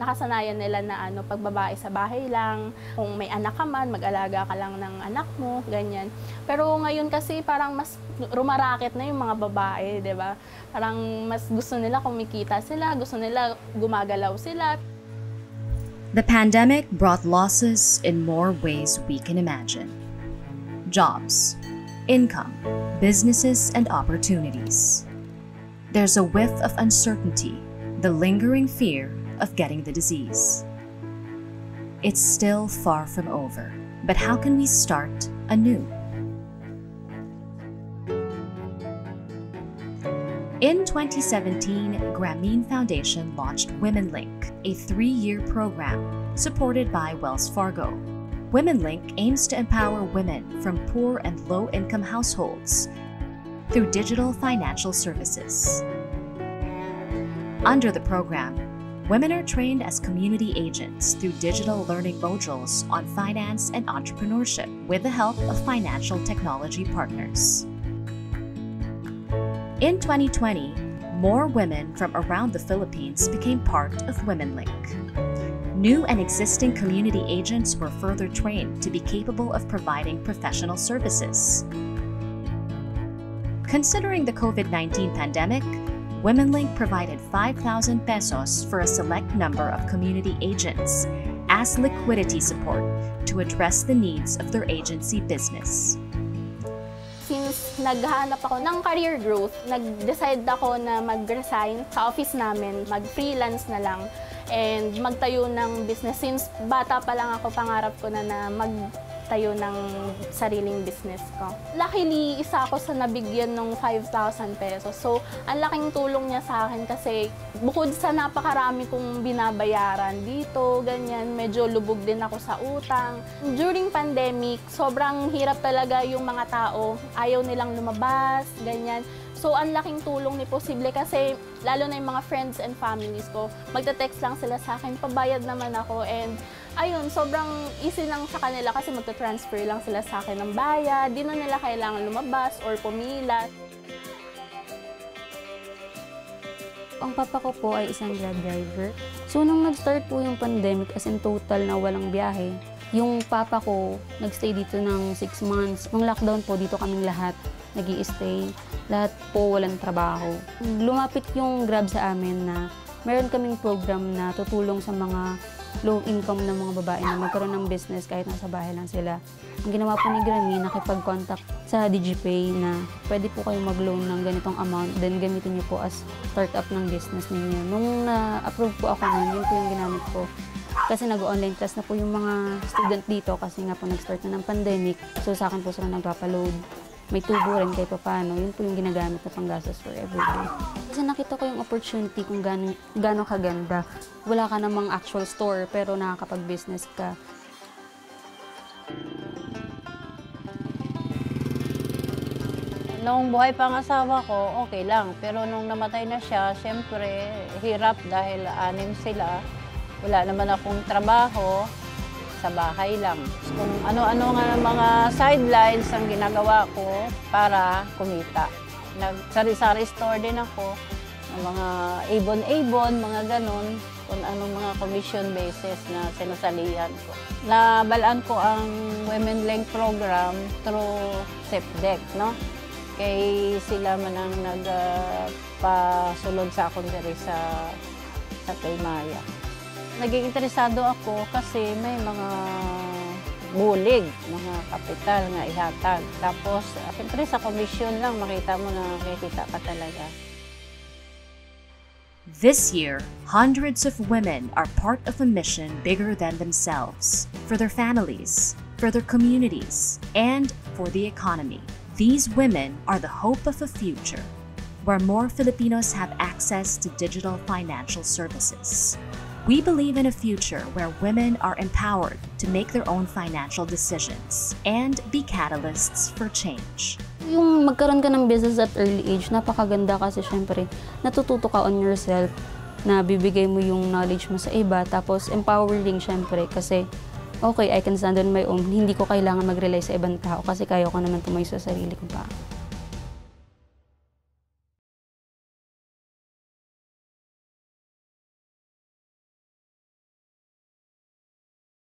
nakasanayan nila na ano, pagbabae sa bahay lang, kung may anak ka man, mag-alaga ka lang ng anak mo, ganyan. Pero ngayon kasi parang mas rumarakit na yung mga babae, di ba? Parang mas gusto nila kumikita sila, gusto nila gumagalaw sila. The pandemic brought losses in more ways we can imagine jobs, income, businesses, and opportunities. There's a whiff of uncertainty, the lingering fear of getting the disease. It's still far from over, but how can we start anew? In 2017, Grameen Foundation launched Women Link, a three year program supported by Wells Fargo. Women Link aims to empower women from poor and low income households through digital financial services. Under the program, women are trained as community agents through digital learning modules on finance and entrepreneurship with the help of financial technology partners. In 2020, more women from around the Philippines became part of Women Link. New and existing community agents were further trained to be capable of providing professional services. Considering the COVID 19 pandemic, WomenLink provided 5,000 pesos for a select number of community agents as liquidity support to address the needs of their agency business. since naghahanap ako ng career growth, nag-decide ako na mag-resign sa office namin, mag-freelance na lang, and magtayo ng business. Since bata pa lang ako, pangarap ko na na magtayo ng sariling business ko. Luckily, isa ako sa nabigyan ng 5,000 pesos. So, ang laking tulong niya sa akin kasi bukod sa napakarami kong binabayaran dito, ganyan, medyo lubog din ako sa utang. During pandemic, sobrang hirap talaga yung mga tao. Ayaw nilang lumabas, ganyan. So, ang laking tulong ni Posible kasi lalo na yung mga friends and families ko, magta-text lang sila sa akin, pabayad naman ako and ayun, sobrang easy lang sa kanila kasi magta-transfer lang sila sa akin ng bayad, di na nila kailangan lumabas or pumila. Ang papa ko po ay isang grab driver. So, nung nag-start po yung pandemic, as in total na walang biyahe, yung papa ko nagstay dito ng 6 months. Nung lockdown po, dito kaming lahat nag stay Lahat po walang trabaho. Lumapit yung Grab sa amin na meron kaming program na tutulong sa mga low income ng mga babae na magkaroon ng business kahit nasa bahay lang sila. Ang ginawa po ni Grammy, nakipag-contact sa DigiPay na pwede po kayo mag-loan ng ganitong amount, then gamitin niyo po as startup ng business ninyo. Nung na-approve po ako nun, yun po yung ginamit ko. Kasi nag-online class na po yung mga student dito kasi nga po nag-start na ng pandemic. So sa akin po sila nagpapaload may tubo rin kahit paano. Yun po yung ginagamit na panggastos for everyday. Kasi nakita ko yung opportunity kung gano'ng gano kaganda. Wala ka namang actual store pero nakakapag-business ka. Nung buhay pang asawa ko, okay lang. Pero nung namatay na siya, siyempre, hirap dahil anim sila. Wala naman akong trabaho sa bahay lang. Kung ano-ano nga mga sidelines ang ginagawa ko para kumita. Nagsari-sari store din ako ng mga ibon-ibon, mga ganon, kung anong mga commission basis na sinasalihan ko. Nabalaan ko ang Women Link program through SEPDEC, no? Kay sila man ang nagpasulod uh, sa akong diri sa sa Paymaya. Naging interesado ako kasi may mga bulig, mga kapital nga ihatag. Tapos, siyempre sa komisyon lang, makita mo na kikita ka talaga. This year, hundreds of women are part of a mission bigger than themselves for their families, for their communities, and for the economy. These women are the hope of a future where more Filipinos have access to digital financial services. We believe in a future where women are empowered to make their own financial decisions and be catalysts for change. Yung magkaroon ka ng business at early age, napakaganda kasi syempre natututo ka on yourself na bibigay mo yung knowledge mo sa iba tapos empowering syempre kasi okay, I can stand on my own. Hindi ko kailangan mag-rely sa ibang tao kasi kaya ko naman tumayo sa sarili ko pa.